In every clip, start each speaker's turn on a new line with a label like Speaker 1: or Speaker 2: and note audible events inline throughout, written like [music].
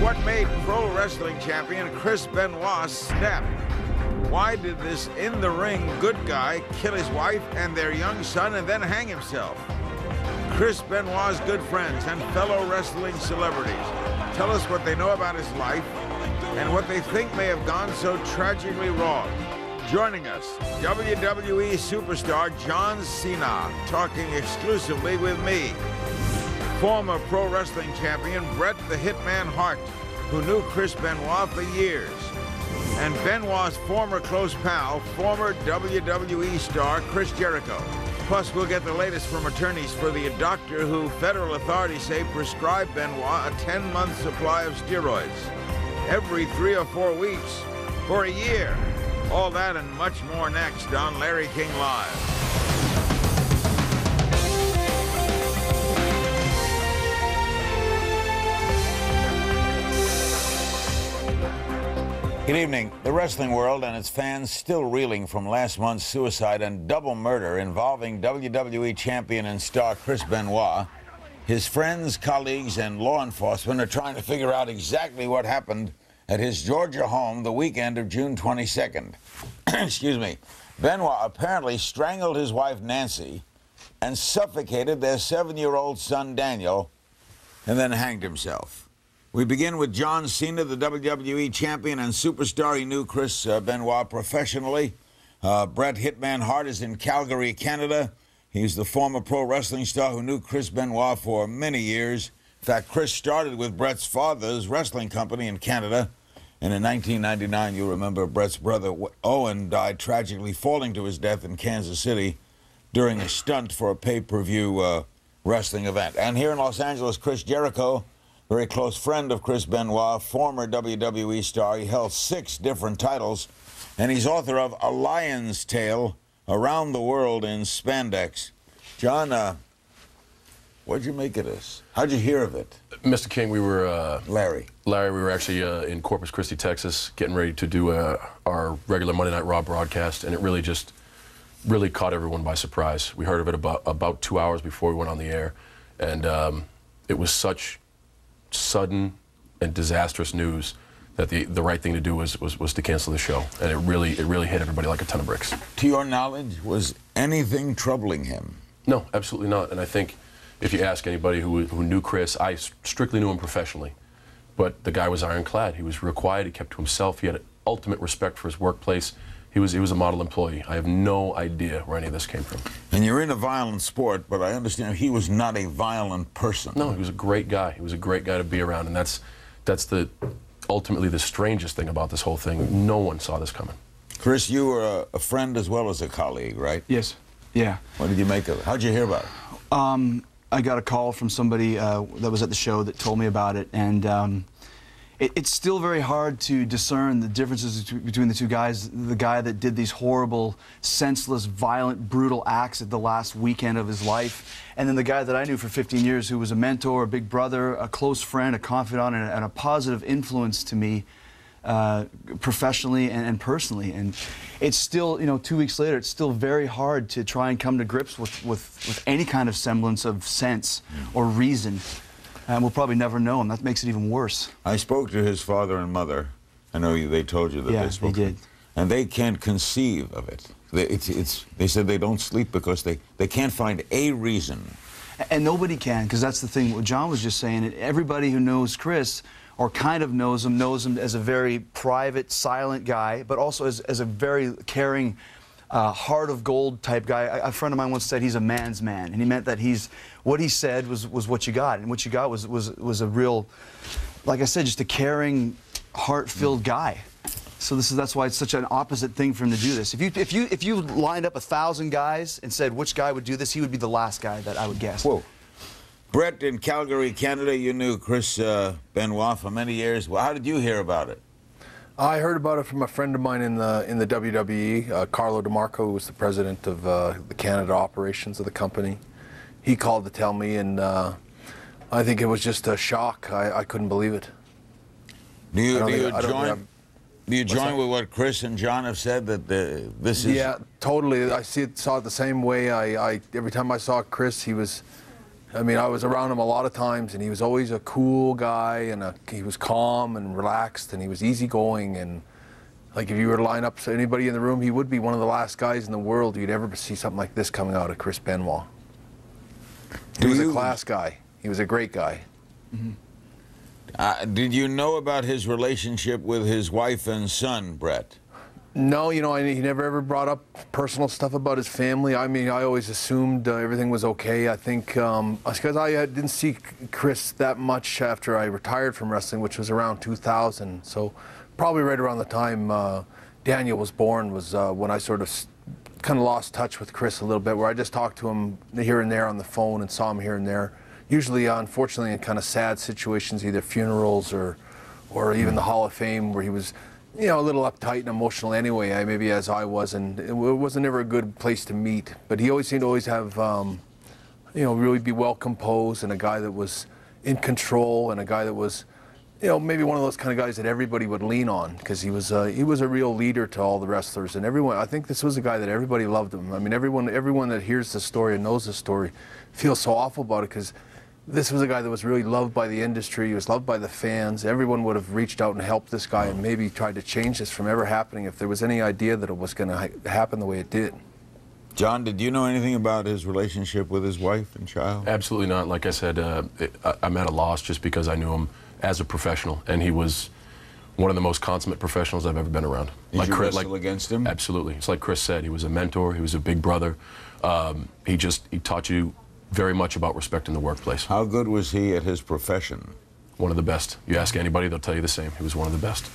Speaker 1: What made pro wrestling champion Chris Benoit snap? Why did this in-the-ring good guy kill his wife and their young son and then hang himself? Chris Benoit's good friends and fellow wrestling celebrities tell us what they know about his life and what they think may have gone so tragically wrong. Joining us, WWE superstar John Cena, talking exclusively with me. Former pro wrestling champion Bret the Hitman Hart, who knew Chris Benoit for years. And Benoit's former close pal, former WWE star Chris Jericho. Plus, we'll get the latest from attorneys for the doctor who federal authorities say prescribed Benoit a 10-month supply of steroids every three or four weeks for a year. All that and much more next on Larry King Live. Good evening. The wrestling world and its fans still reeling from last month's suicide and double murder involving WWE champion and star Chris Benoit. His friends, colleagues, and law enforcement are trying to figure out exactly what happened at his Georgia home the weekend of June 22nd. [clears throat] Excuse me. Benoit apparently strangled his wife Nancy and suffocated their seven year old son Daniel and then hanged himself. We begin with John Cena, the WWE champion and superstar. He knew Chris uh, Benoit professionally. Uh, Bret Hitman Hart is in Calgary, Canada. He's the former pro wrestling star who knew Chris Benoit for many years. In fact, Chris started with Bret's father's wrestling company in Canada. And in 1999, you remember Bret's brother Owen died tragically, falling to his death in Kansas City during a stunt for a pay per view uh, wrestling event. And here in Los Angeles, Chris Jericho very close friend of Chris Benoit, former WWE star. He held six different titles, and he's author of A Lion's Tale Around the World in Spandex. John, uh, what'd you make of this? How'd you hear of it?
Speaker 2: Mr. King, we were. Uh,
Speaker 1: Larry.
Speaker 2: Larry, we were actually uh, in Corpus Christi, Texas, getting ready to do uh, our regular Monday Night Raw broadcast, and it really just really caught everyone by surprise. We heard of it about, about two hours before we went on the air, and um, it was such sudden and disastrous news that the, the right thing to do was, was, was to cancel the show. And it really, it really hit everybody like a ton of bricks.
Speaker 1: To your knowledge, was anything troubling him?
Speaker 2: No, absolutely not. And I think if you ask anybody who, who knew Chris, I strictly knew him professionally. But the guy was ironclad. He was real quiet. He kept to himself. He had ultimate respect for his workplace. He was, he was a model employee. I have no idea where any of this came from.
Speaker 1: And you're in a violent sport, but I understand he was not a violent person.
Speaker 2: No, he was a great guy. He was a great guy to be around, and that's, that's the, ultimately the strangest thing about this whole thing. No one saw this coming.
Speaker 1: Chris, you were a, a friend as well as a colleague, right?
Speaker 3: Yes. Yeah.
Speaker 1: What did you make of it? How'd you hear about it?
Speaker 3: Um, I got a call from somebody uh, that was at the show that told me about it, and um, it, it's still very hard to discern the differences between the two guys. The guy that did these horrible, senseless, violent, brutal acts at the last weekend of his life, and then the guy that I knew for 15 years who was a mentor, a big brother, a close friend, a confidant, and a, and a positive influence to me. Uh, professionally and, and, personally. And it's still, you know, two weeks later, it's still very hard to try and come to grips with, with, with any kind of semblance of sense or reason and we'll probably never know him. That makes it even worse.
Speaker 1: I spoke to his father and mother. I know you, they told you that
Speaker 3: yeah,
Speaker 1: they spoke.
Speaker 3: they did.
Speaker 1: And they can't conceive of it. They, it's, it's, they said they don't sleep because they, they can't find a reason.
Speaker 3: And nobody can, because that's the thing. What John was just saying. Everybody who knows Chris or kind of knows him knows him as a very private, silent guy, but also as, as a very caring uh, heart of gold type guy. A, a friend of mine once said he's a man's man, and he meant that he's what he said was was what you got, and what you got was was was a real, like I said, just a caring, heart-filled guy. So this is that's why it's such an opposite thing for him to do this. If you if you if you lined up a thousand guys and said which guy would do this, he would be the last guy that I would guess.
Speaker 1: Whoa. Bret in Calgary, Canada, you knew Chris uh, Benoit for many years. Well, how did you hear about it?
Speaker 4: I heard about it from a friend of mine in the in the WWE, uh, Carlo DeMarco, who was the president of uh, the Canada operations of the company. He called to tell me, and uh, I think it was just a shock. I, I couldn't believe it.
Speaker 1: Do you, do you join? Do you join with what Chris and John have said that the, this is?
Speaker 4: Yeah, totally. I see it, saw it the same way. I, I every time I saw Chris, he was I mean, I was around him a lot of times, and he was always a cool guy, and a, he was calm and relaxed, and he was easygoing. And like, if you were to line up anybody in the room, he would be one of the last guys in the world you'd ever see something like this coming out of Chris Benoit. He was a class guy. He was a great guy.
Speaker 1: Uh, did you know about his relationship with his wife and son, Bret?
Speaker 4: No, you know, I, he never ever brought up personal stuff about his family. I mean, I always assumed uh, everything was okay. I think because I uh, didn't see Chris that much after I retired from wrestling, which was around 2000. So probably right around the time uh, Daniel was born was uh, when I sort of kind of lost touch with Chris a little bit, where I just talked to him here and there on the phone and saw him here and there. Usually, uh, unfortunately, in kind of sad situations, either funerals or, or even the Hall of Fame, where he was you know, a little uptight and emotional anyway, I, maybe as I was, and it wasn't ever a good place to meet. But he always seemed to always have, um, you know, really be well composed and a guy that was in control and a guy that was, you know, maybe one of those kind of guys that everybody would lean on because he was uh, he was a real leader to all the wrestlers and everyone. I think this was a guy that everybody loved him. I mean, everyone everyone that hears the story and knows the story feels so awful about it because this was a guy that was really loved by the industry. He was loved by the fans. Everyone would have reached out and helped this guy and maybe tried to change this from ever happening if there was any idea that it was going to ha- happen the way it did.
Speaker 1: John, did you know anything about his relationship with his wife and child?
Speaker 2: Absolutely not. Like I said, uh, I, I'm at a loss just because I knew him as a professional, and he was one of the most consummate professionals I've ever been around.
Speaker 1: Did you
Speaker 2: Chris-
Speaker 1: wrestle against him?
Speaker 2: Absolutely. It's like Chris said. He was a mentor. He was a big brother. Um, he just he taught you very much about respect in the workplace.
Speaker 1: How good was he at his profession?
Speaker 2: One of the best. You ask anybody, they'll tell you the same. He was one of the best.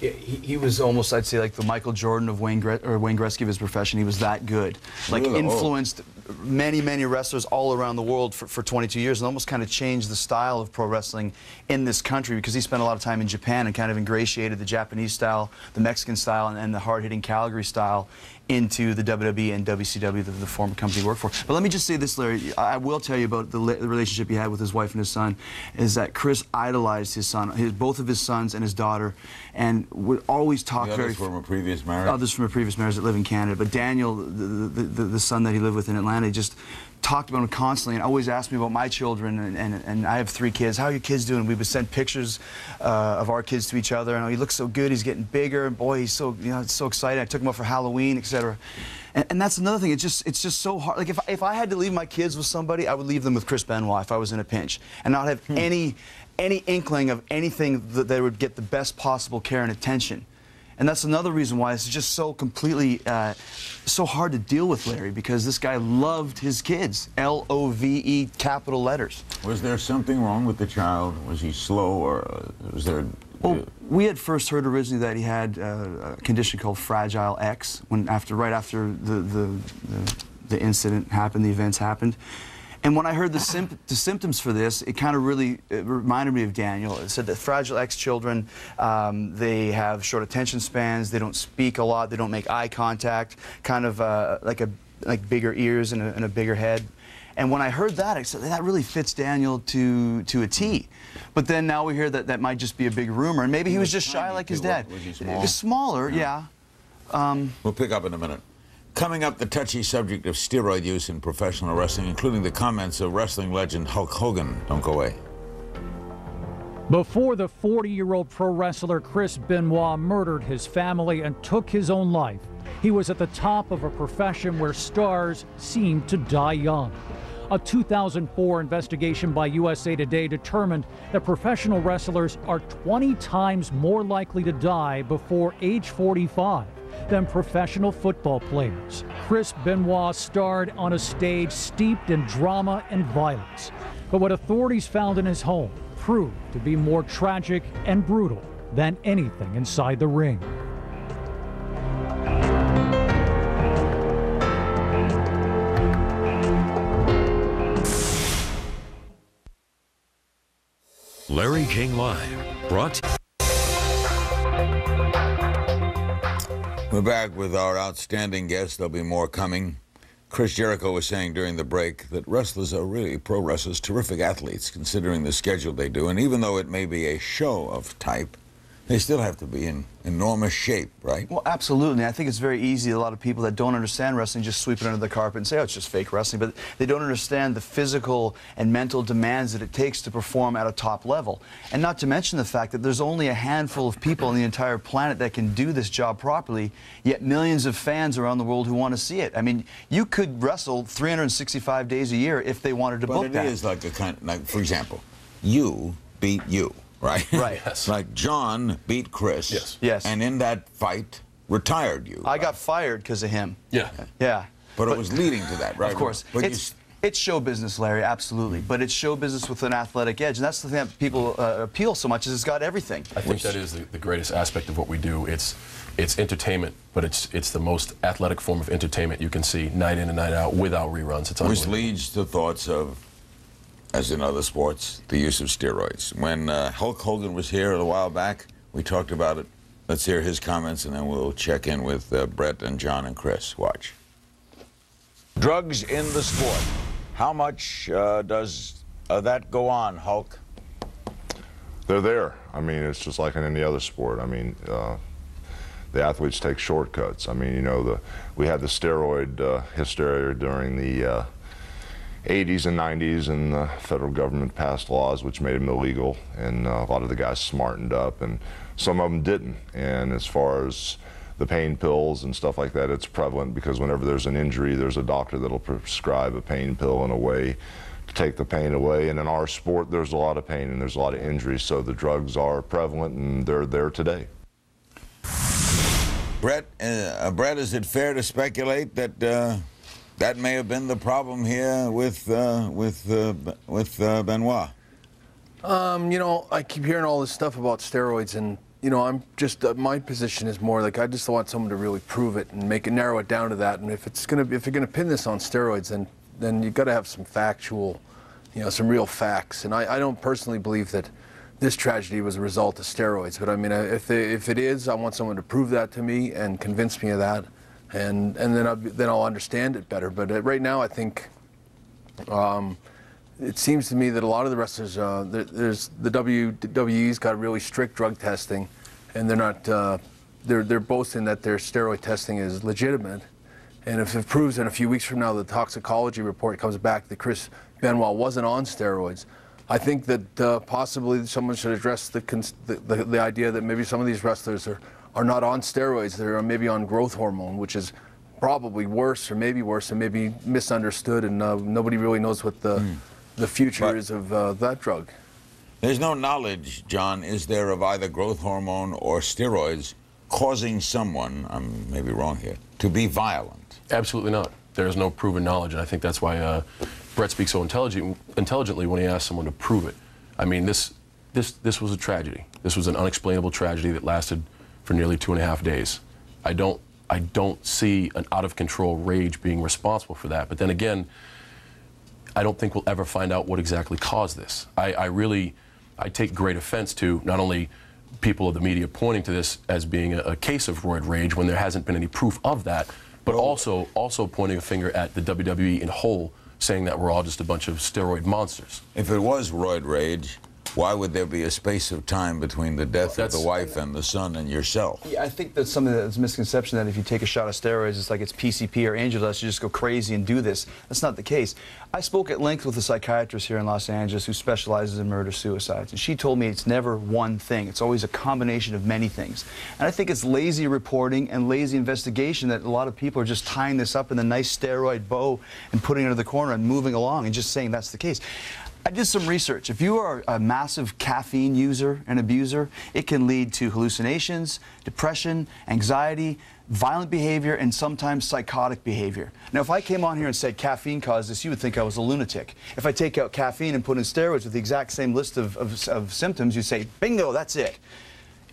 Speaker 3: He, he was almost, I'd say, like the Michael Jordan of Wayne, Gre- or Wayne Gretzky of his profession. He was that good. Like,
Speaker 1: Really? Oh.
Speaker 3: influenced many, many wrestlers all around the world for, for 22 years and almost kind of changed the style of pro wrestling in this country because he spent a lot of time in Japan and kind of ingratiated the Japanese style, the Mexican style, and, and the hard hitting Calgary style into the WWE and WCW, the, the former company he worked for. But let me just say this, Larry. I will tell you about the, the relationship he had with his wife and his son. Is that Chris idolized his son, his, both of his sons and his daughter, and would always talk
Speaker 1: The
Speaker 3: very
Speaker 1: others from a previous marriage?
Speaker 3: others from a previous marriage that live in Canada. But Daniel, the, the, the, the son that he lived with in Atlanta, just talked about him constantly and always asked me about my children. And, and, and I have three kids. How are your kids doing? We would send pictures uh, of our kids to each other. And oh, he looks so good. He's getting bigger. And boy, he's so you know it's so excited. I took him out for Halloween, etc. And, and that's another thing. It's just it's just so hard. Like if if I had to leave my kids with somebody, I would leave them with Chris Benoit if I was in a pinch, and not have any any inkling of anything that they would get the best possible care and attention. And that's another reason why it's just so completely, uh, so hard to deal with Larry because this guy loved his kids. L O V E capital letters.
Speaker 1: Was there something wrong with the child? Was he slow or uh, was there.
Speaker 3: Well, we had first heard originally that he had uh, a condition called Fragile X when after right after the the, the, the incident happened, the events happened. And when I heard the, symp- the symptoms for this, it kind of really it reminded me of Daniel. It said that Fragile X children, um, they have short attention spans, they don't speak a lot, they don't make eye contact, kind of uh, like a like bigger ears and a, and a bigger head. And when I heard that, I said that really fits Daniel to to a T. But then now we hear that that might just be a big rumor, and maybe he was just shy like his dad.
Speaker 1: Was he
Speaker 3: He
Speaker 1: small?
Speaker 3: smaller, yeah.
Speaker 1: We'll pick up in a minute. Coming up, the touchy subject of steroid use in professional wrestling, including the comments of wrestling legend Hulk Hogan. Don't go away.
Speaker 5: Before the 40 year old pro wrestler Chris Benoit murdered his family and took his own life, he was at the top of a profession where stars seemed to die young. A 2004 investigation by USA Today determined that professional wrestlers are 20 times more likely to die before age 45 than professional football players. Chris Benoit starred on a stage steeped in drama and violence. But what authorities found in his home proved to be more tragic and brutal than anything inside the ring.
Speaker 6: Larry King Live, brought
Speaker 1: We're back with our outstanding guest. There'll be more coming. Chris Jericho was saying during the break that wrestlers are really, pro wrestlers, terrific athletes considering the schedule they do. And even though it may be a show of type, They still have to be in enormous shape, right?
Speaker 3: Well, absolutely. I think it's very easy. A lot of people that don't understand wrestling just sweep it under the carpet and say, oh, it's just fake wrestling. But they don't understand the physical and mental demands that it takes to perform at a top level. And not to mention the fact that there's only a handful of people on the entire planet that can do this job properly, yet millions of fans around the world who want to see it. I mean, you could wrestle 365 days a year if they wanted to
Speaker 1: but
Speaker 3: book
Speaker 1: it
Speaker 3: that.
Speaker 1: is like a kind, like for example, you beat you, right?
Speaker 3: Right. [laughs]
Speaker 2: Yes.
Speaker 1: Like John beat Chris.
Speaker 2: Yes.
Speaker 3: Yes.
Speaker 1: And in that fight, retired you.
Speaker 3: I got fired because of him.
Speaker 2: Yeah.
Speaker 3: Yeah.
Speaker 1: But, it was leading to that, right?
Speaker 3: Of course.
Speaker 1: But
Speaker 3: it's,
Speaker 1: s-
Speaker 3: it's show business, Larry, absolutely. But it's show business with an athletic edge. And that's the thing that people uh, appeal so much is it's got everything.
Speaker 2: I think that is the, the greatest aspect of what we do. It's it's entertainment, but it's it's the most athletic form of entertainment you can see night in and night out without reruns. It's
Speaker 1: which leads to thoughts of, as in other sports, the use of steroids. When uh, Hulk Hogan was here a while back, we talked about it. Let's hear his comments, and then we'll check in with uh, Bret and John and Chris. Watch. Drugs in the sport. How much uh, does uh, that go on, Hulk?
Speaker 7: they're there. I mean, it's just like in any other sport. I mean, uh, the athletes take shortcuts. I mean, you know, the we had the steroid uh, hysteria during the uh, 80s and 90s, and the federal government passed laws which made them illegal, and uh, a lot of the guys smartened up, and some of them didn't. And as far as the pain pills and stuff like that, it's prevalent because whenever there's an injury, there's a doctor that'll prescribe a pain pill in a way to take the pain away. And in our sport, there's a lot of pain and there's a lot of injuries, so the drugs are prevalent and they're there today.
Speaker 1: Bret, uh, Bret, is it fair to speculate that uh, that may have been the problem here with uh, with uh, with uh, Benoit?
Speaker 4: Um, you know, I keep hearing all this stuff about steroids, and you know, I'm just uh, my position is more like I just want someone to really prove it and make it narrow it down to that. And if it's gonna, if you're gonna pin this on steroids, then then you've got to have some factual, you know, some real facts. And I, I don't personally believe that this tragedy was a result of steroids. But I mean, if if it is, I want someone to prove that to me and convince me of that, and and then I'll, then I'll understand it better. But uh, right now, I think um, it seems to me that a lot of the wrestlers, uh, there, there's the WWE's got really strict drug testing, and they're not. Uh, they're they're boasting that their steroid testing is legitimate, and if it proves in a few weeks from now the toxicology report comes back that Chris Benoit wasn't on steroids, I think that uh, possibly someone should address the, the, the the idea that maybe some of these wrestlers are are not on steroids. They're maybe on growth hormone, which is probably worse or maybe worse and maybe misunderstood, and uh, nobody really knows what the the future
Speaker 1: But-
Speaker 4: is of uh, that drug.
Speaker 1: There's no knowledge, John, is there, of either growth hormone or steroids causing someone, I'm maybe wrong here, to be violent.
Speaker 2: Absolutely not. There is no proven knowledge, and I think that's why uh, Bret speaks so intelligent, intelligently when he asks someone to prove it. I mean, this, this, this was a tragedy. This was an unexplainable tragedy that lasted for nearly two and a half days. I don't, I don't see an out of control rage being responsible for that. But then again, I don't think we'll ever find out what exactly caused this. I, I really, I take great offense to not only people of the media pointing to this as being a, a case of roid rage when there hasn't been any proof of that, but also also pointing a finger at the WWE in whole, saying that we're all just a bunch of steroid monsters.
Speaker 1: If it was roid rage, why would there be a space of time between the death of the wife and the son and yourself?
Speaker 3: Yeah, I think that's something that's a misconception that if you take a shot of steroids, it's like it's PCP or angel dust, you just go crazy and do this. That's not the case. I spoke at length with a psychiatrist here in Los Angeles who specializes in murder suicides, and she told me it's never one thing. It's always a combination of many things. And I think it's lazy reporting and lazy investigation that a lot of people are just tying this up in a nice steroid bow and putting it in the corner and moving along and just saying that's the case. I did some research. If you are a massive caffeine user and abuser, it can lead to hallucinations, depression, anxiety, violent behavior, and sometimes psychotic behavior. Now, if I came on here and said caffeine caused this, you would think I was a lunatic. If I take out caffeine and put in steroids with the exact same list of, of, of symptoms, you say, bingo, that's it.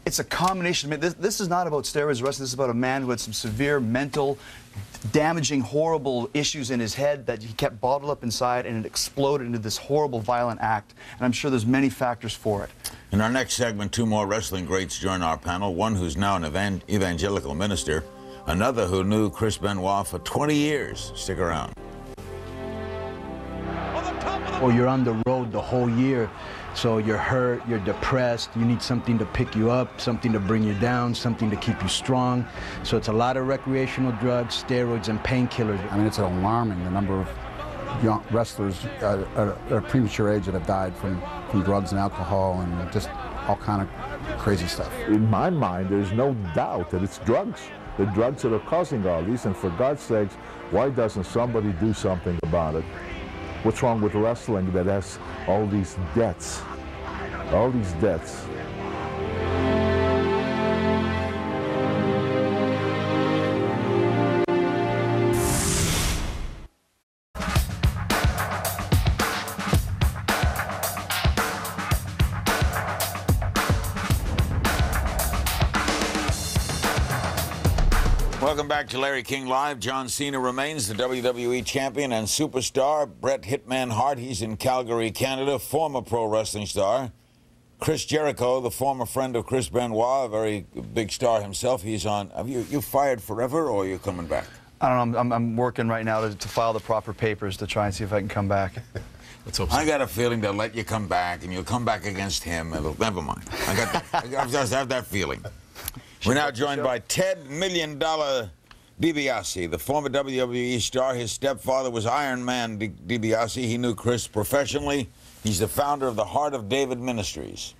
Speaker 3: It's a combination. I mean, this, this is not about steroids or wrestling. This is about a man who had some severe mental, damaging, horrible issues in his head that he kept bottled up inside, and it exploded into this horrible, violent act. And I'm sure there's many factors for it.
Speaker 1: In our next segment, two more wrestling greats join our panel. One who's now an evan- evangelical minister, another who knew Chris Benoit for 20 years. Stick around.
Speaker 8: or you're on the road the whole year So you're hurt, you're depressed, you need something to pick you up, something to bring you down, something to keep you strong. So it's a lot of recreational drugs, steroids, and painkillers.
Speaker 9: I mean, it's alarming the number of young wrestlers at, at a premature age that have died from, from drugs and alcohol and just all kind of crazy stuff.
Speaker 10: In my mind, there's no doubt that it's drugs. The drugs that are causing all these, and for God's sakes, why doesn't somebody do something about it? What's wrong with wrestling that has all these debts? All these debts.
Speaker 1: Welcome back to Larry King Live. John Cena remains the WWE champion and superstar. Bret Hitman Hart, he's in Calgary, Canada, former pro wrestling star. Chris Jericho, the former friend of Chris Benoit, a very big star himself. He's on. Have you you fired forever, or are you coming back?
Speaker 3: I don't know. I'm, I'm working right now to, to file the proper papers to try and see if I can come back. [laughs]
Speaker 2: Let's hope so.
Speaker 1: I got a feeling they'll let you come back, and you'll come back against him. It'll, never mind. I got. I just have that feeling. We're now joined by Ted Million Dollar DiBiase, the former WWE star. His stepfather was Iron Man Di- DiBiase. He knew Chris professionally. He's the founder of the Heart of David Ministries.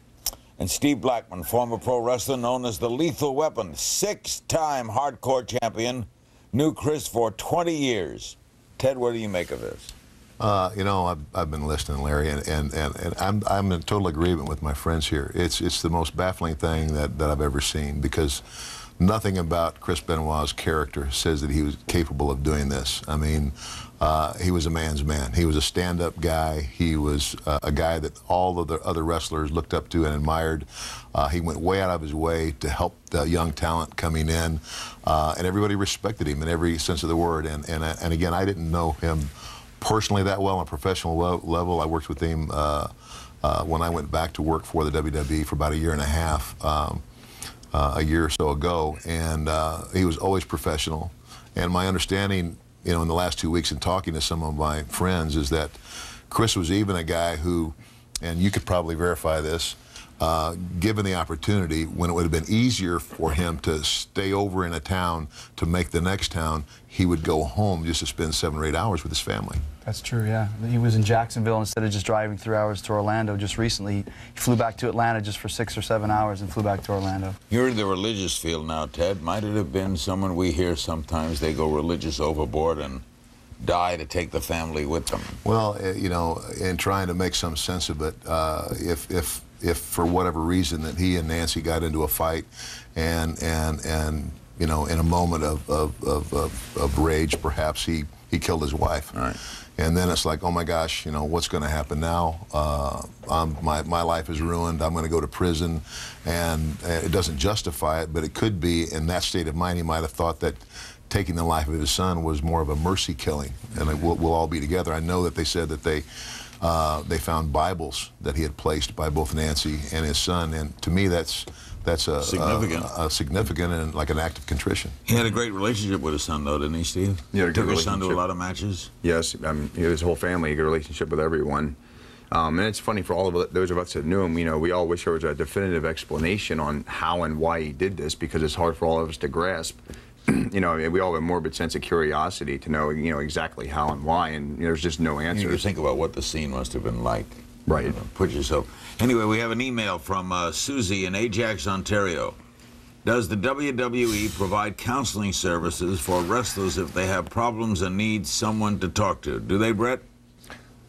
Speaker 1: And Steve Blackman, former pro wrestler known as the Lethal Weapon, six-time hardcore champion, knew Chris for 20 years. Ted, what do you make of this?
Speaker 11: Uh, you know, I've, I've been listening, Larry, and, and, and, and I'm, I'm in total agreement with my friends here. It's, it's the most baffling thing that, that I've ever seen because nothing about Chris Benoit's character says that he was capable of doing this. I mean, uh, he was a man's man. He was a stand-up guy. He was uh, a guy that all of the other wrestlers looked up to and admired. Uh, he went way out of his way to help the young talent coming in, uh, and everybody respected him in every sense of the word. And, and, and again, I didn't know him personally that well on a professional level. I worked with him uh, uh, when I went back to work for the WWE for about a year and a half, um, uh, a year or so ago, and uh, he was always professional. And my understanding, you know, in the last two weeks in talking to some of my friends, is that Chris was even a guy who, and you could probably verify this, uh, given the opportunity, when it would have been easier for him to stay over in a town to make the next town, he would go home just to spend seven or eight hours with his family.
Speaker 3: That's true, yeah. He was in Jacksonville instead of just driving three hours to Orlando just recently. He flew back to Atlanta just for six or seven hours and flew back to Orlando.
Speaker 1: You're in the religious field now, Ted. Might it have been someone we hear sometimes they go religious overboard and die to take the family with them?
Speaker 11: Well, uh, you know, in trying to make some sense of it, uh, if if if for whatever reason that he and Nancy got into a fight, and and and you know, in a moment of of, of, of, of rage, perhaps he he killed his wife.
Speaker 1: Right.
Speaker 11: And then it's like, oh my gosh, you know, what's going to happen now? Uh, my, my life is ruined. I'm going to go to prison. And it doesn't justify it, but it could be in that state of mind, he might have thought that taking the life of his son was more of a mercy killing. And like, we'll, we'll all be together. I know that they said that they, uh, they found Bibles that he had placed by both Nancy and his son. And to me, that's, that's a,
Speaker 1: Significant.
Speaker 11: A, a significant and like an act of contrition.
Speaker 1: He had a great relationship with his son, though, didn't he, Steve?
Speaker 12: He
Speaker 1: Took his son to a lot of matches.
Speaker 12: Yes, I mean, his whole family, a good relationship with everyone. Um, and it's funny for all of those of us that knew him, you know, we all wish there was a definitive explanation on how and why he did this because it's hard for all of us to grasp. [clears throat] you know, we all have a morbid sense of curiosity to know, you know, exactly how and why, and you know, there's just no
Speaker 1: answer.
Speaker 12: You
Speaker 1: think about what the scene must have been like.
Speaker 12: Right.
Speaker 1: You know, put yourself. Anyway, we have an email from uh, Susie in Ajax, Ontario. Does the WWE provide counseling services for wrestlers if they have problems and need someone to talk to? Do they, Bret?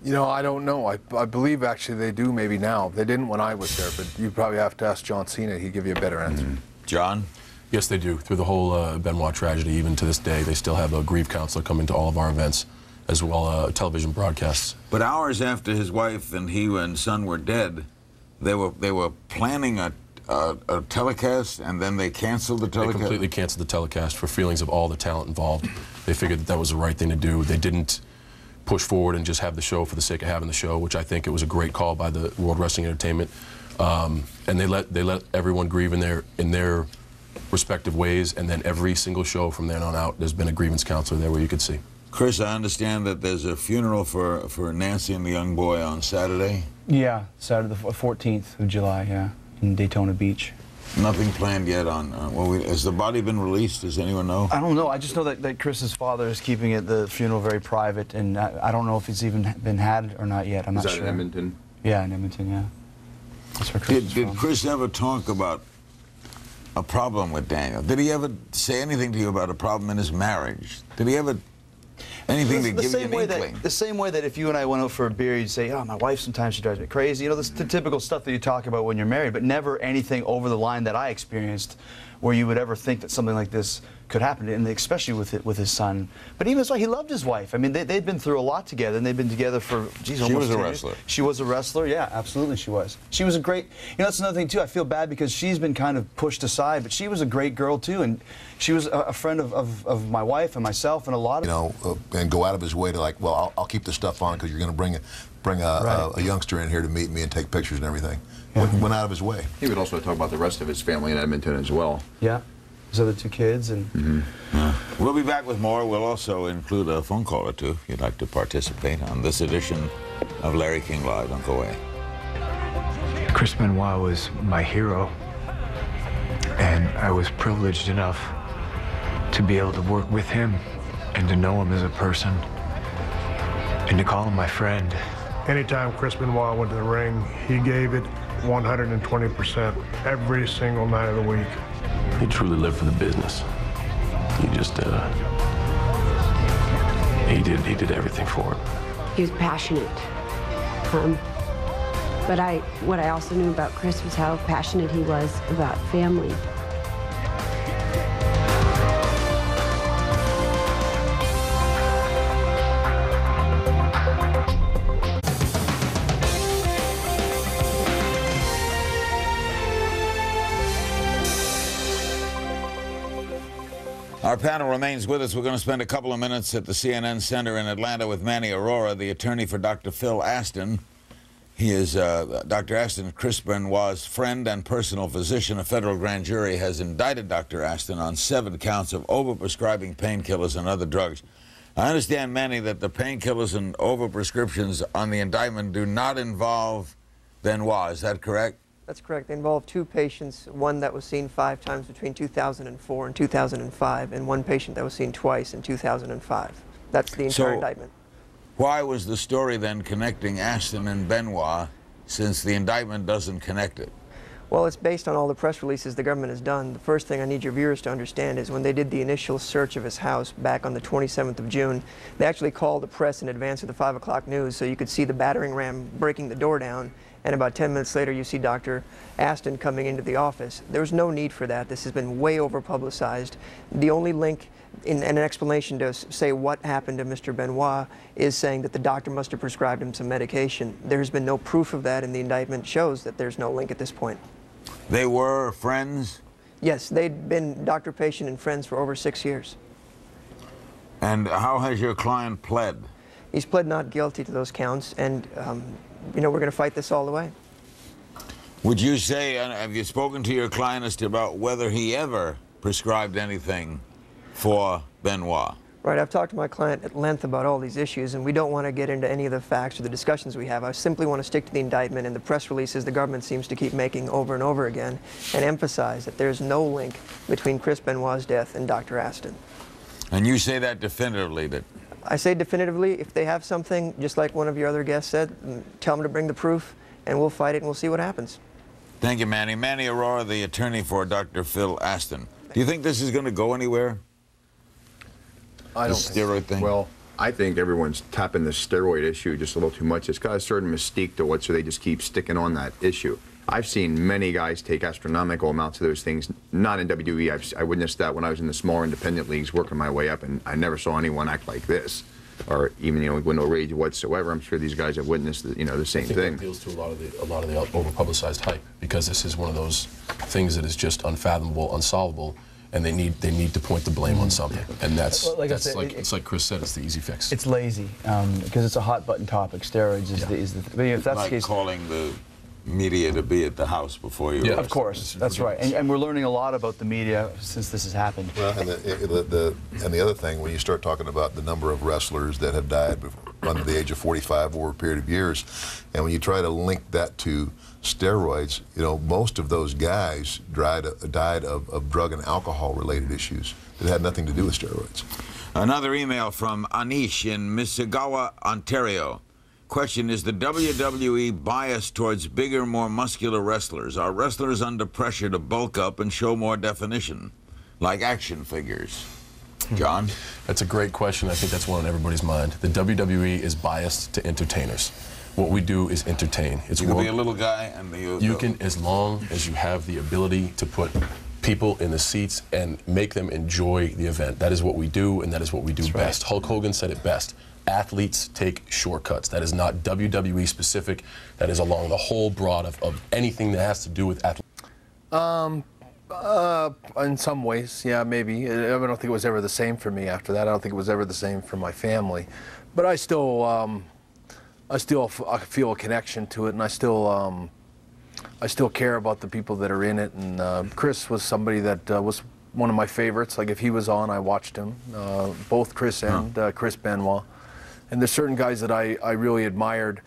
Speaker 4: You know, I don't know. I, I believe actually they do maybe now. They didn't when I was there, but you probably have to ask John Cena. He'd give you a better answer.
Speaker 1: John?
Speaker 2: Yes, they do. Through the whole uh, Benoit tragedy, even to this day, they still have a grief counselor coming to all of our events, as well uh, television broadcasts.
Speaker 1: But hours after his wife and he and son were dead, they were they were planning a, a, a telecast, and then they canceled the
Speaker 2: They
Speaker 1: telecast.
Speaker 2: completely canceled the telecast for feelings of all the talent involved. They figured that that was the right thing to do. They didn't push forward and just have the show for the sake of having the show, which I think it was a great call by the World Wrestling Entertainment. Um, and they let they let everyone grieve in their in their respective ways. And then every single show from then on out, there's been a grievance counselor there where you could see.
Speaker 1: Chris, I understand that there's a funeral for, for Nancy and the young boy on Saturday.
Speaker 3: Yeah, Saturday the 14th of July, yeah, in Daytona Beach.
Speaker 1: Nothing planned yet on. Uh, well, we, has the body been released? Does anyone know?
Speaker 3: I don't know. I just know that, that Chris's father is keeping it, the funeral very private, and I, I don't know if it's even been had or not yet. I'm
Speaker 12: Is
Speaker 3: not sure.
Speaker 12: Is that in Edmonton?
Speaker 3: Yeah, in Edmonton, yeah. That's where Chris
Speaker 1: Did, did. Chris ever talk about a problem with Daniel? Did he ever say anything to you about a problem in his marriage? Did he ever anything to
Speaker 3: the
Speaker 1: give you an
Speaker 3: way
Speaker 1: inkling?
Speaker 3: that the same way that if you and I went out for a beer, you'd say, "Oh, my wife sometimes she drives me crazy." You know, this the typical stuff that you talk about when you're married, but never anything over the line that I experienced, where you would ever think that something like this could happen, and especially with it, with his son. But even so, he loved his wife. I mean, they, they'd been through a lot together, and they've been together for geez,
Speaker 1: She
Speaker 3: almost
Speaker 1: was a
Speaker 3: 10 years.
Speaker 1: wrestler.
Speaker 3: She was a wrestler. Yeah, absolutely, she was. She was a great. You know, that's another thing too. I feel bad because she's been kind of pushed aside, but she was a great girl too, and she was a, a friend of, of, of my wife and myself, and a lot of.
Speaker 11: You know, uh, and go out of his way to like, well, I'll, I'll keep the stuff on because you're going to bring a, bring a,
Speaker 3: Right.
Speaker 11: a, a youngster in here to meet me and take pictures and everything. Went, went out of his way.
Speaker 12: He would also talk about the rest of his family in Edmonton as well.
Speaker 3: Yeah, his other two kids, and mm-hmm.
Speaker 1: We'll be back with more. We'll also include a phone call or two if you'd like to participate on this edition of Larry King Live. Don't go away.
Speaker 13: Chris Benoit was my hero, and I was privileged enough to be able to work with him and to know him as a person and to call him my friend.
Speaker 14: Anytime Chris Benoit went to the ring, he gave it 120% every single night of the week.
Speaker 2: He truly lived for the business. He just, uh, he did, he did everything for it.
Speaker 15: He was passionate. Um, but I, what I also knew about Chris was how passionate he was about family.
Speaker 1: Panel remains with us. We're going to spend a couple of minutes at the CNN Center in Atlanta with Manny Arora, the attorney for Dr. Phil Astin. He is uh, Dr. Astin, Chris Benoit's friend and personal physician. A federal grand jury has indicted Dr. Astin on seven counts of overprescribing painkillers and other drugs. I understand, Manny, that the painkillers and overprescriptions on the indictment do not involve Benoit. Is that correct?
Speaker 16: That's correct. They involved two patients, one that was seen five times between 2004 and 2005, and one patient that was seen twice in 2005. That's the entire
Speaker 1: So-
Speaker 16: indictment.
Speaker 1: Why was the story then connecting Astin and Benoit since the indictment doesn't connect it?
Speaker 16: Well, it's based on all the press releases the government has done. The first thing I need your viewers to understand is when they did the initial search of his house back on the 27th of June, they actually called the press in advance of the 5 o'clock news so you could see the battering ram breaking the door down. And about 10 minutes later, you see Dr. Astin coming into the office. There was no need for that. This has been way over publicized. The only link in, and an explanation to say what happened to Mr. Benoit is saying that the doctor must have prescribed him some medication. There's been no proof of that, and the indictment shows that there's no link at this point.
Speaker 1: They were friends,
Speaker 16: Yes, they'd been doctor, patient, and friends for over six years.
Speaker 1: and how has your client pled?
Speaker 16: He's pled not guilty to those counts, and um, you know we're going to fight this all the way.
Speaker 1: Would you say, have you spoken to your client as to about whether he ever prescribed anything for Benoit?
Speaker 16: Right, I've talked to my client at length about all these issues, and we don't want to get into any of the facts or the discussions we have. I simply want to stick to the indictment and the press releases the government seems to keep making over and over again, and emphasize that there's no link between Chris Benoit's death and Dr. Astin.
Speaker 1: And you say that definitively, that
Speaker 16: I say definitively, if they have something, just like one of your other guests said, mm, tell them to bring the proof, and we'll fight it and we'll see what happens.
Speaker 1: Thank you, Manny. Manny Arora, the attorney for Dr. Phil Astin. Do you think this is going to go anywhere?
Speaker 12: I
Speaker 1: The
Speaker 12: don't
Speaker 1: steroid thing?
Speaker 12: Well, I think everyone's tapping the steroid issue just a little too much. It's got a certain mystique to it, so they just keep sticking on that issue. I've seen many guys take astronomical amounts of those things, not in WWE. I've, I witnessed that when I was in the smaller independent leagues working my way up, and I never saw anyone act like this, or even, you know, with no rage whatsoever. I'm sure these guys have witnessed, the, you know, the same
Speaker 2: I think
Speaker 12: thing.
Speaker 2: that deals to a lot of the a lot of the over-publicized hype because this is one of those things that is just unfathomable, unsolvable, and they need they need to point the blame on mm. something, and that's
Speaker 3: Well, like
Speaker 2: that's
Speaker 3: said,
Speaker 2: like
Speaker 3: it-
Speaker 2: it's like Chris said, it's the easy fix.
Speaker 3: It's lazy um, because it's a hot button topic. Steroids is the, is the but if that's
Speaker 1: like
Speaker 3: the case.
Speaker 1: calling the media to be at the house before you.
Speaker 3: Yeah, of course. That's right. And, and we're learning a lot about the media since this has happened.
Speaker 11: Well, and the, the, the, and the other thing, when you start talking about the number of wrestlers that have died before, under the age of 45 over a period of years, and when you try to link that to steroids, you know, most of those guys died, died of, of drug and alcohol related issues that had nothing to do with steroids.
Speaker 1: Another email from Anish in Mississauga, Ontario. Question Is the WWE biased towards bigger, more muscular wrestlers? Are wrestlers under pressure to bulk up and show more definition, like action figures? Hmm. John?
Speaker 2: That's a great question. I think that's one on everybody's mind. The WWE is biased to entertainers. What we do is entertain. It's
Speaker 1: You can
Speaker 2: world-
Speaker 1: be a little guy and be.
Speaker 2: You can, as long as you have the ability to put people in the seats and make them enjoy the event. That is what we do, and that is what we do best. Hulk Hogan said it best. Athletes take shortcuts. That is not WWE specific. That is along the whole broad of, of anything that has to do with athletes.
Speaker 4: Um, uh, in some ways, yeah, maybe. I I don't think it was ever the same for me after that. I don't think it was ever the same for my family. But I still, um, I still f- I feel a connection to it, and I still, um, I still care about the people that are in it. And uh, Chris was somebody that uh, was one of my favorites. Like if he was on, I watched him. Uh, both Chris and uh, Chris Benoit. And there's certain guys that I, I really admired.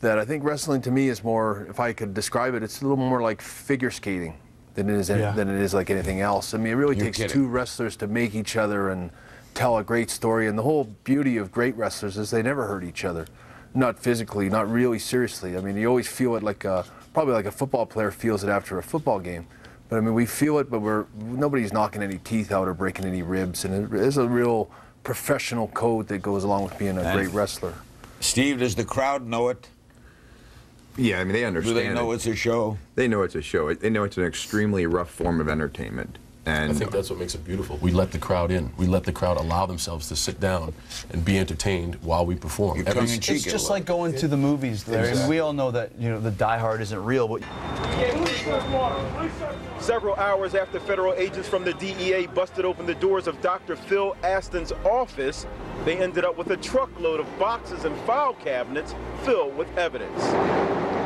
Speaker 4: That I think wrestling to me is more, if I could describe it, it's a little more like figure skating than it is
Speaker 3: Yeah.
Speaker 4: than it is like anything else. I mean, it really
Speaker 1: You're
Speaker 4: takes
Speaker 1: kidding.
Speaker 4: two wrestlers to make each other and tell a great story. And the whole beauty of great wrestlers is they never hurt each other, not physically, not really seriously. I mean, you always feel it like a, probably like a football player feels it after a football game. But I mean, we feel it, but we're nobody's knocking any teeth out or breaking any ribs, and it is a real professional code that goes along with being a
Speaker 1: And-
Speaker 4: great wrestler.
Speaker 1: Steve, does the crowd know it?
Speaker 12: Yeah, I mean they understand.
Speaker 1: Do
Speaker 12: understand.
Speaker 1: they know
Speaker 12: it.
Speaker 1: it's a show?
Speaker 12: They know it's a show. They know it's an extremely rough form of entertainment. And
Speaker 2: I think that's what makes it beautiful. We let the crowd in. We let the crowd allow themselves to sit down and be entertained while we perform. Every-
Speaker 3: It's just like going to the movies, Larry. I mean,
Speaker 2: Exactly.
Speaker 3: we all know that you know the diehard isn't real, but
Speaker 17: Several hours after federal agents from the DEA busted open the doors of Dr. Phil Astin's office, they ended up with a truckload of boxes and file cabinets filled with evidence.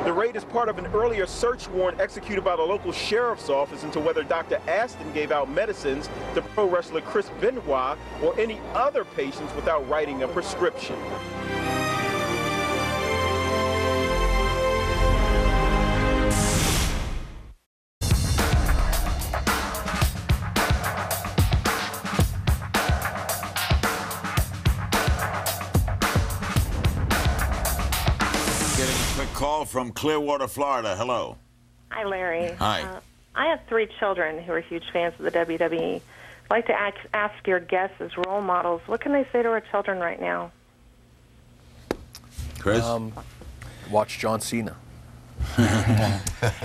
Speaker 17: The raid is part of an earlier search warrant executed by the local sheriff's office into whether Dr. Astin gave out medicines to pro wrestler Chris Benoit or any other patients without writing a prescription.
Speaker 1: A call from Clearwater, Florida. Hello.
Speaker 18: Hi, Larry.
Speaker 1: Hi.
Speaker 18: Uh, I have three children who are huge fans of the WWE. I'd like to ask, ask your guests as role models, what can they say to our children right now?
Speaker 1: Chris?
Speaker 4: Um, watch John Cena. [laughs]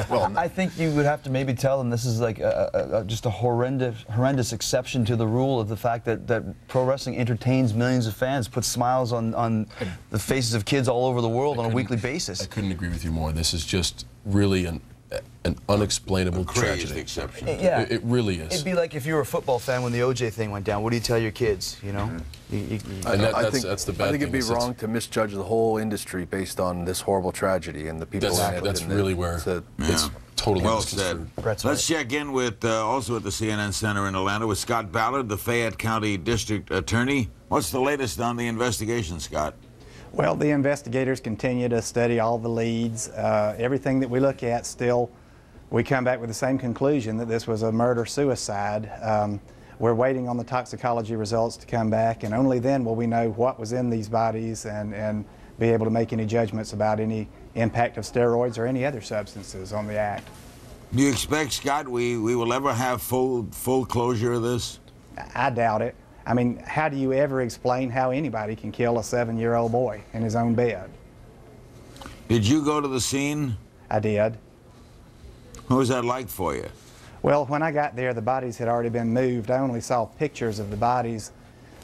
Speaker 3: well, I think you would have to maybe tell them this is like a, a, a, just a horrendous, horrendous exception to the rule of the fact that, that pro wrestling entertains millions of fans, puts smiles on, on the faces of kids all over the world on a weekly basis.
Speaker 2: I couldn't agree with you more. This is just really an an unexplainable
Speaker 1: crazed
Speaker 2: tragedy.
Speaker 1: exception.
Speaker 3: Yeah.
Speaker 2: It, it really is.
Speaker 3: It'd be like if you were a football fan when the OJ thing went down. What do you tell your kids? You know, You- you- you-
Speaker 2: And that-
Speaker 4: I
Speaker 2: that's-
Speaker 4: think,
Speaker 2: that's the
Speaker 4: I think it'd be
Speaker 2: is
Speaker 4: wrong to misjudge the whole industry based on this horrible tragedy and the people
Speaker 2: That's-
Speaker 4: in it.
Speaker 2: that's
Speaker 4: and
Speaker 2: really
Speaker 4: the-
Speaker 2: where
Speaker 4: it's a-
Speaker 2: it's totally
Speaker 1: well said.
Speaker 3: Bret's
Speaker 1: Let's check in with uh, also at the CNN Center in Atlanta with Scott Ballard, the Fayette County District Attorney. What's the latest on the investigation, Scott?
Speaker 19: Well, the investigators continue to study all the leads. Uh, everything that we look at still, we come back with the same conclusion that this was a murder-suicide. Um, we're waiting on the toxicology results to come back, and only then will we know what was in these bodies and, and be able to make any judgments about any impact of steroids or any other substances on the act.
Speaker 1: Do you expect, Scott, we, we will ever have full full closure of this?
Speaker 19: I doubt it. I mean, how do you ever explain how anybody can kill a seven-year-old boy in his own bed?
Speaker 1: Did you go to the scene?
Speaker 19: I did.
Speaker 1: What was that like for you?
Speaker 19: Well, when I got there, the bodies had already been moved. I only saw pictures of the bodies,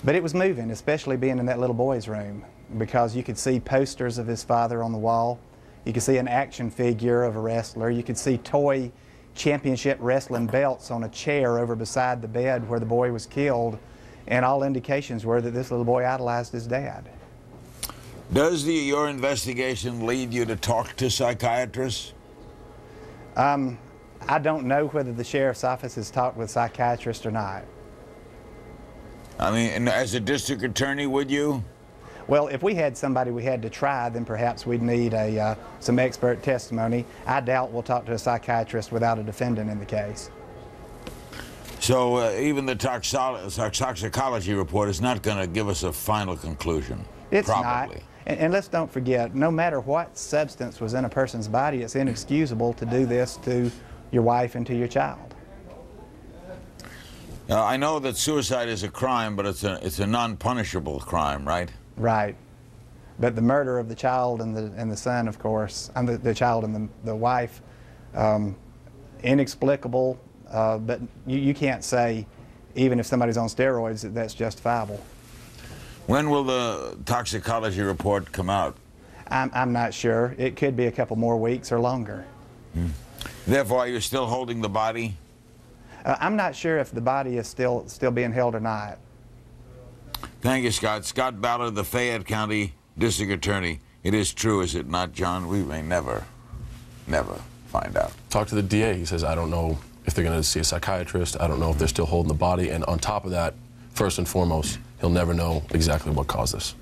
Speaker 19: but it was moving, especially being in that little boy's room, because you could see posters of his father on the wall. You could see an action figure of a wrestler. You could see toy championship wrestling belts on a chair over beside the bed where the boy was killed, and all indications were that this little boy idolized his dad.
Speaker 1: Does the, your investigation lead you to talk to psychiatrists?
Speaker 19: Um, I don't know whether the sheriff's office has talked with psychiatrists or not.
Speaker 1: I mean, and as a district attorney, would you?
Speaker 19: Well, if we had somebody we had to try, then perhaps we'd need a, uh, some expert testimony. I doubt we'll talk to a psychiatrist without a defendant in the case.
Speaker 1: So uh, even the toxolo- toxicology report is not going to give us a final conclusion.
Speaker 19: It's
Speaker 1: probably.
Speaker 19: not. And, and let's don't forget, no matter what substance was in a person's body, it's inexcusable to do this to your wife and to your child.
Speaker 1: Uh, I know that suicide is a crime, but it's a it's a non-punishable crime, right?
Speaker 19: Right. But the murder of the child and the, and the son, of course, and the, the child and the, the wife, um, inexplicable, uh, but you, you can't say, even if somebody's on steroids, that that's justifiable.
Speaker 1: When will the toxicology report come out?
Speaker 19: I'm, I'm not sure. It could be a couple more weeks or longer.
Speaker 1: Hmm. Therefore, are you still holding the body?
Speaker 19: Uh, I'm not sure if the body is still still being held or not.
Speaker 1: Thank you, Scott. Scott Ballard, the Fayette County District Attorney. It is true, is it not, John? We may never, never find out.
Speaker 2: Talk to the DA. He says, I don't know if they're going to see a psychiatrist. I don't know if they're still holding the body. And on top of that, first and foremost, he'll never know exactly what caused this.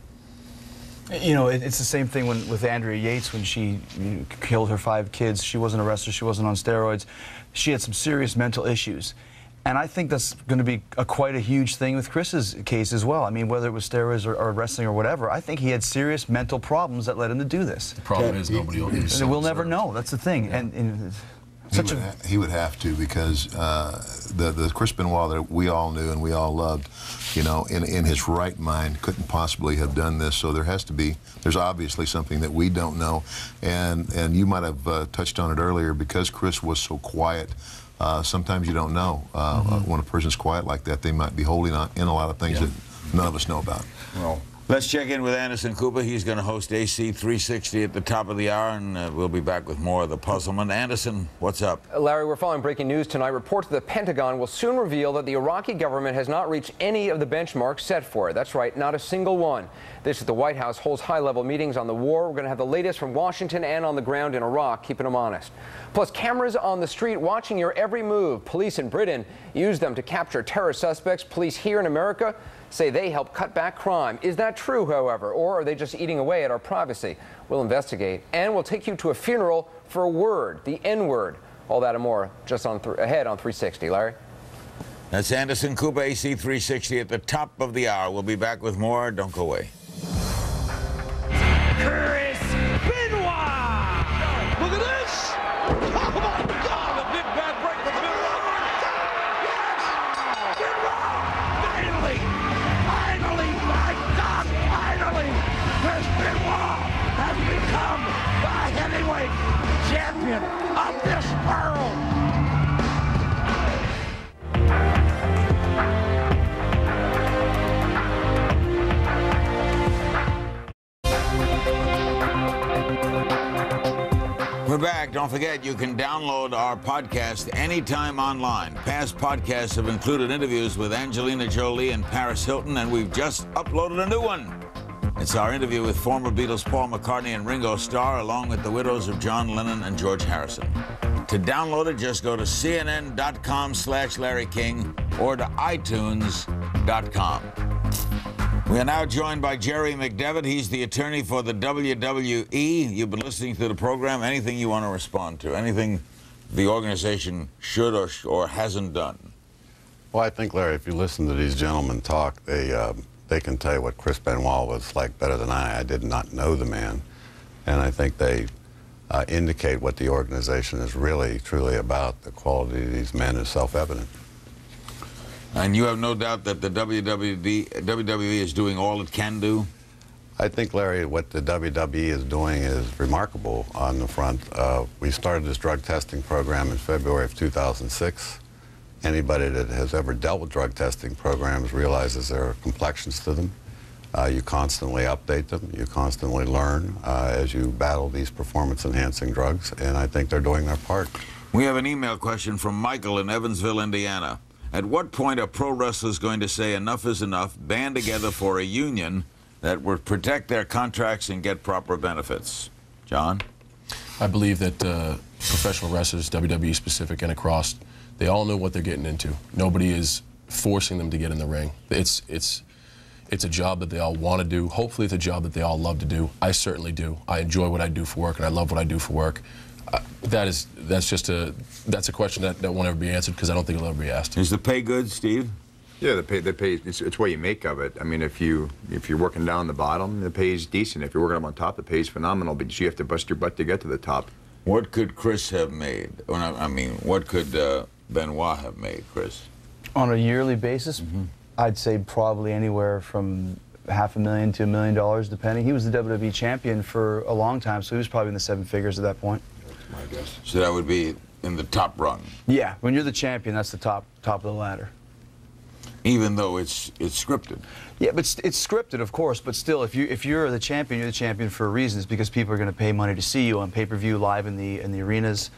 Speaker 3: You know, it, it's the same thing when, with Andrea Yates when she you know, killed her five kids. She wasn't arrested, she wasn't on steroids. She had some serious mental issues. And I think that's going to be a, quite a huge thing with Chris's case as well. I mean, whether it was steroids or, or, wrestling or whatever, I think he had serious mental problems that led him to do this.
Speaker 2: The problem is nobody will
Speaker 3: And we'll never know. That's the thing. Yeah. And, and
Speaker 11: he would, ha- he would, have to because uh, the the Chris Benoit that we all knew and we all loved, you know, in in his right mind couldn't possibly have done this. So there has to be there's obviously something that we don't know, and and you might have uh, touched on it earlier because Chris was so quiet. Uh, sometimes you don't know uh, mm-hmm. when a person's quiet like that. They might be holding on in a lot of things yeah. that none of us know about.
Speaker 1: Well, Let's check in with Anderson Cooper. He's going to host AC 360 at the top of the hour, and uh, we'll be back with more of the puzzlement. Anderson, what's up?
Speaker 20: Larry, we're following breaking news tonight. Reports that the Pentagon will soon reveal that the Iraqi government has not reached any of the benchmarks set for it. That's right, not a single one. This is the White House holds high-level meetings on the war. We're going to have the latest from Washington and on the ground in Iraq, keeping them honest. Plus, cameras on the street watching your every move. Police in Britain use them to capture terror suspects. Police here in America say they help cut back crime. Is that true, however, or are they just eating away at our privacy? We'll investigate, and we'll take you to a funeral for a word, the N word. All that and more just on ahead on 360. Larry?
Speaker 1: That's Anderson Cooper, AC 360 at the top of the hour. We'll be back with more. Don't go away.
Speaker 21: Chris
Speaker 1: forget, you can download our podcast anytime online. Past podcasts have included interviews with Angelina Jolie and Paris Hilton, and we've just uploaded a new one. It's our interview with former Beatles Paul McCartney and Ringo Starr, along with the widows of John Lennon and George Harrison. To download it, just go to cnn.com slash Larry King or to itunes.com. We are now joined by Jerry McDevitt. He's the attorney for the WWE. You've been listening to the program. Anything you want to respond to? Anything the organization should or, or hasn't done?
Speaker 22: Well, I think, Larry, if you listen to these gentlemen talk, they, uh, they can tell you what Chris Benoit was like better than I. I did not know the man. And I think they uh, indicate what the organization is really, truly about. The quality of these men is self-evident.
Speaker 1: And you have no doubt that the WWD, WWE is doing all it can do?
Speaker 22: I think, Larry, what the WWE is doing is remarkable on the front. Uh, we started this drug testing program in February of 2006. Anybody that has ever dealt with drug testing programs realizes there are complexions to them. Uh, you constantly update them. You constantly learn uh, as you battle these performance-enhancing drugs, and I think they're doing their part.
Speaker 1: We have an email question from Michael in Evansville, Indiana. At what point are pro wrestlers going to say enough is enough, band together for a union that would protect their contracts and get proper benefits? John?
Speaker 2: I believe that uh, professional wrestlers, WWE specific and across, they all know what they're getting into. Nobody is forcing them to get in the ring. It's it's it's a job that they all want to do. Hopefully, it's a job that they all love to do. I certainly do. I enjoy what I do for work, and I love what I do for work. Uh, that is that's just a that's a question that, that won't ever be answered because I don't think it'll ever be asked.
Speaker 1: Is the pay good, Steve?
Speaker 12: Yeah, the pay, the pay, it's, it's what you make of it. I mean, if you if you're working down the bottom, the pay is decent. If you're working up on top, the pay is phenomenal. But you have to bust your butt to get to the top.
Speaker 1: What could Chris have made? When I, I mean, what could uh, Benoit have made, Chris?
Speaker 3: On a yearly basis, I'd say probably anywhere from half a million to a million dollars, depending. He was the WWE champion for a long time, so he was probably in the seven figures at that point.
Speaker 1: My guess. So that would be in the top rung,
Speaker 3: Yeah, when you're the champion, that's the top top of the ladder.
Speaker 1: even though it's it's scripted.
Speaker 3: Yeah, but it's, it's scripted, of course. But still, if you if you're the champion, you're the champion for a reason. It's because people are going to pay money to see you on pay-per-view, live in the in the arenas.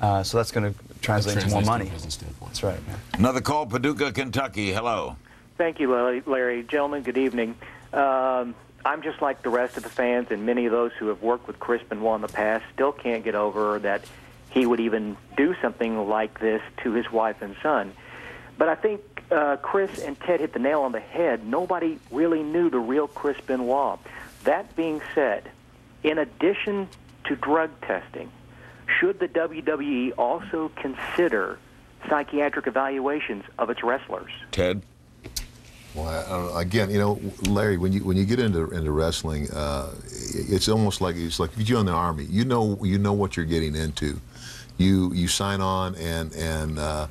Speaker 3: Uh, so that's going to translate into more
Speaker 2: translates to a
Speaker 3: money.
Speaker 2: business standpoint.
Speaker 3: That's right. Yeah.
Speaker 1: Another call, Paducah, Kentucky. Hello.
Speaker 23: Thank you, Larry. Larry. Gentlemen, good evening. Um, I'm just like the rest of the fans and many of those who have worked with Chris Benoit in the past, still can't get over that he would even do something like this to his wife and son. But I think uh, Chris and Ted hit the nail on the head. Nobody really knew the real Chris Benoit. That being said, in addition to drug testing, should the WWE also consider psychiatric evaluations of its wrestlers?
Speaker 1: Ted.
Speaker 11: Well, again, you know, Larry, when you when you get into into wrestling, uh, it's almost like it's like if you join the army. You know, you know what you're getting into. You you sign on, and and uh,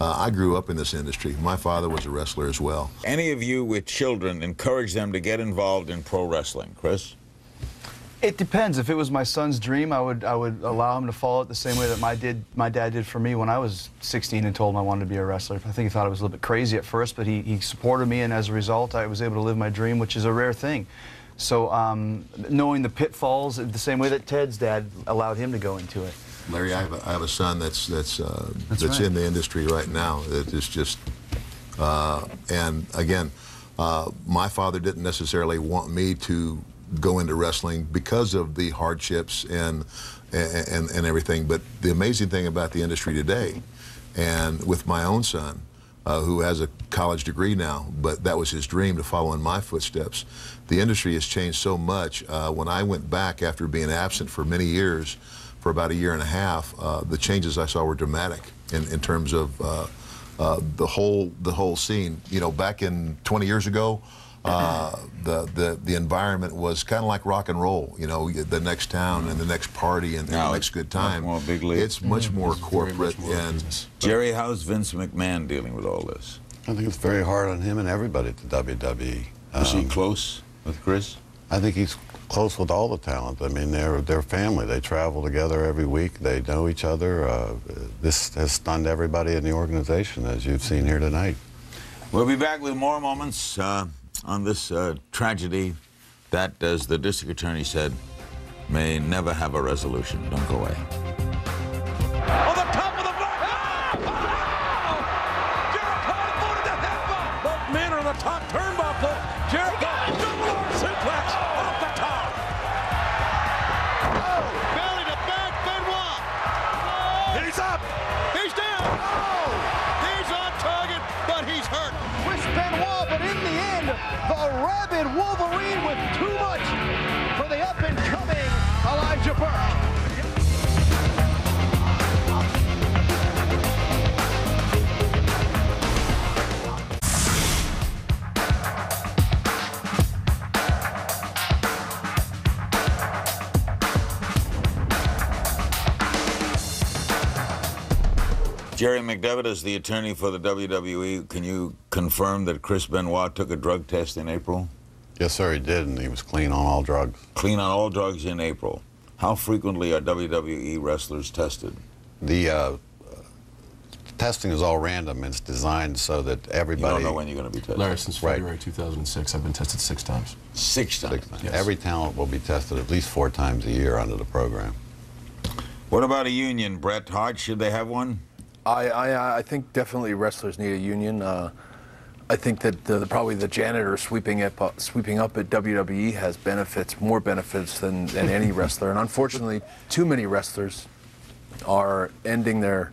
Speaker 11: uh, I grew up in this industry. My father was a wrestler as well.
Speaker 1: Any of you with children encourage them to get involved in pro wrestling, Chris?
Speaker 3: It depends. If it was my son's dream, I would I would allow him to follow it the same way that my did my dad did for me when I was 16 and told him I wanted to be a wrestler. I think he thought I was a little bit crazy at first, but he, he supported me, and as a result, I was able to live my dream, which is a rare thing. So um, knowing the pitfalls, the same way that Ted's dad allowed him to go into it.
Speaker 11: Larry, I have a, I have a son that's that's uh,
Speaker 3: That's
Speaker 11: that's,
Speaker 3: right.
Speaker 11: in the industry right now. That is just, uh, and again, uh, my father didn't necessarily want me to go into wrestling because of the hardships and and and everything. But the amazing thing about the industry today, and with my own son, uh, who has a college degree now, but that was his dream to follow in my footsteps. The industry has changed so much. Uh, when I went back after being absent for many years, for about a year and a half, uh, the changes I saw were dramatic in, in terms of uh, uh, the whole the whole scene. You know, back in 20 years ago, uh, the, the the environment was kind of like rock and roll. You know, the next town and the next party and, and
Speaker 1: Now
Speaker 11: the next good time.
Speaker 1: more big league.
Speaker 11: It's much more corporate and.
Speaker 1: Jerry, how's Vince McMahon dealing with all this?
Speaker 22: I think it's very hard on him and everybody at the WWE.
Speaker 1: Is he
Speaker 22: Um,
Speaker 1: close with Chris?
Speaker 22: I think he's close with all the talent. I mean, they're they're family. They travel together every week. They know each other. Uh, this has stunned everybody in the organization, as you've seen here tonight.
Speaker 1: We'll be back with more moments uh, on this uh, tragedy that, as the district attorney said, may never have a resolution. Don't go away. Jerry McDevitt is the attorney for the WWE. Can you confirm that Chris Benoit took a drug test in April?
Speaker 22: Yes, sir, he did, and he was clean on all drugs.
Speaker 1: Clean on all drugs in April. How frequently are WWE wrestlers tested?
Speaker 22: The uh, testing is all random. It's designed so that everybody.
Speaker 1: know when you're going to be tested.
Speaker 2: Larry, since
Speaker 22: Right.
Speaker 2: February 2006, I've been tested six times.
Speaker 1: Six times.
Speaker 2: Yes.
Speaker 22: Every talent will be tested at least four times a year under the program.
Speaker 1: What about a union, Bret Hart? Should they have one?
Speaker 4: I, I, I think definitely wrestlers need a union. Uh, I think that the, probably the janitor sweeping up, uh, sweeping up at WWE has benefits, more benefits than, than any [laughs] wrestler. And unfortunately, too many wrestlers are ending their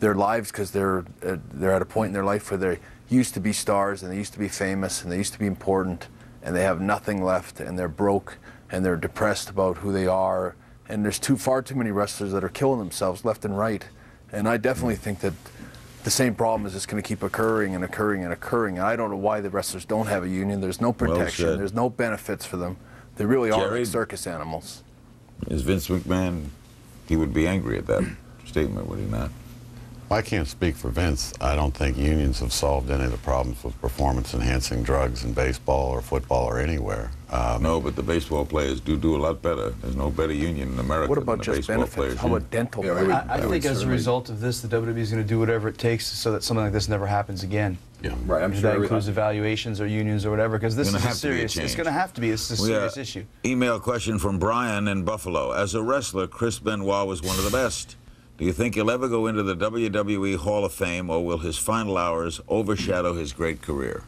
Speaker 4: their lives because they're uh, they're at a point in their life where they used to be stars and they used to be famous and they used to be important and they have nothing left and they're broke and they're depressed about who they are. And there's too far too many wrestlers that are killing themselves left and right. And I definitely think that the same problem is just going to keep occurring and occurring and occurring. And I don't know why the wrestlers don't have a union. There's no protection.
Speaker 1: said.
Speaker 4: There's no benefits for them. They really are like circus animals.
Speaker 1: Is Vince McMahon, he would be angry at that [clears throat] statement, would he not?
Speaker 22: I can't speak for Vince. I don't think unions have solved any of the problems with performance-enhancing drugs in baseball or football or anywhere. Um,
Speaker 1: no, but the baseball players do do a lot better. There's no better union in America
Speaker 4: What about
Speaker 1: than the
Speaker 4: just
Speaker 1: baseball
Speaker 4: benefits?
Speaker 1: players.
Speaker 4: How about dental?
Speaker 1: Yeah, we would-
Speaker 3: I, I
Speaker 1: we
Speaker 3: think as a result of this, the WWE is going to do whatever it takes so that something like this never happens again.
Speaker 22: Yeah,
Speaker 12: right. I'm
Speaker 3: If
Speaker 12: sure
Speaker 3: that
Speaker 12: every-
Speaker 3: includes evaluations or unions or whatever, because this
Speaker 1: Gonna
Speaker 3: is a
Speaker 1: have to be a
Speaker 3: serious. it's going to have to be. This is a
Speaker 1: We, uh,
Speaker 3: serious issue.
Speaker 1: Email question from Brian in Buffalo. As a wrestler, Chris Benoit was one of the best. Do you think he'll ever go into the WWE Hall of Fame, or will his final hours overshadow his great career?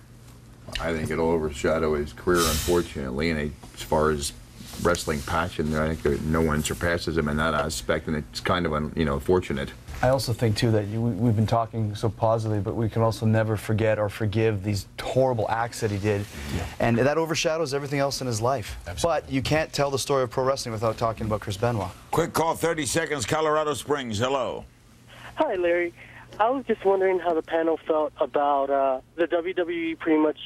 Speaker 12: I think it'll overshadow his career, unfortunately. And as far as wrestling passion, I think no one surpasses him in that aspect, and it's kind of, un, you know, fortunate.
Speaker 3: I also think too that you, we- we've been talking so positively, but we can also never forget or forgive these horrible acts that he did, and that overshadows everything else in his life. But you can't tell the story of pro wrestling without talking about Chris Benoit.
Speaker 1: Quick call, 30 seconds, Colorado Springs. Hello.
Speaker 24: Hi, Larry. I was just wondering how the panel felt about uh, the WWE pretty much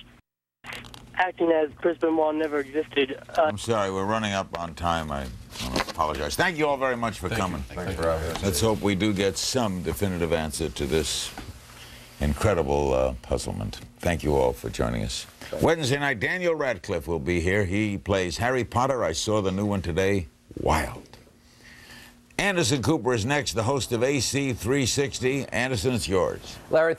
Speaker 24: acting as Chris Benoit never existed. Uh,
Speaker 1: I'm sorry, we're running up on time. I want to apologize. Thank you all very much for coming.
Speaker 12: Thanks for having us.
Speaker 1: Let's hope we do get some definitive answer to this incredible uh, puzzlement. Thank you all for joining us. Wednesday night, Daniel Radcliffe will be here. He plays Harry Potter. I saw the new one today. Wild. Anderson Cooper is next, the host of AC 360. Anderson, it's yours.
Speaker 20: Larry.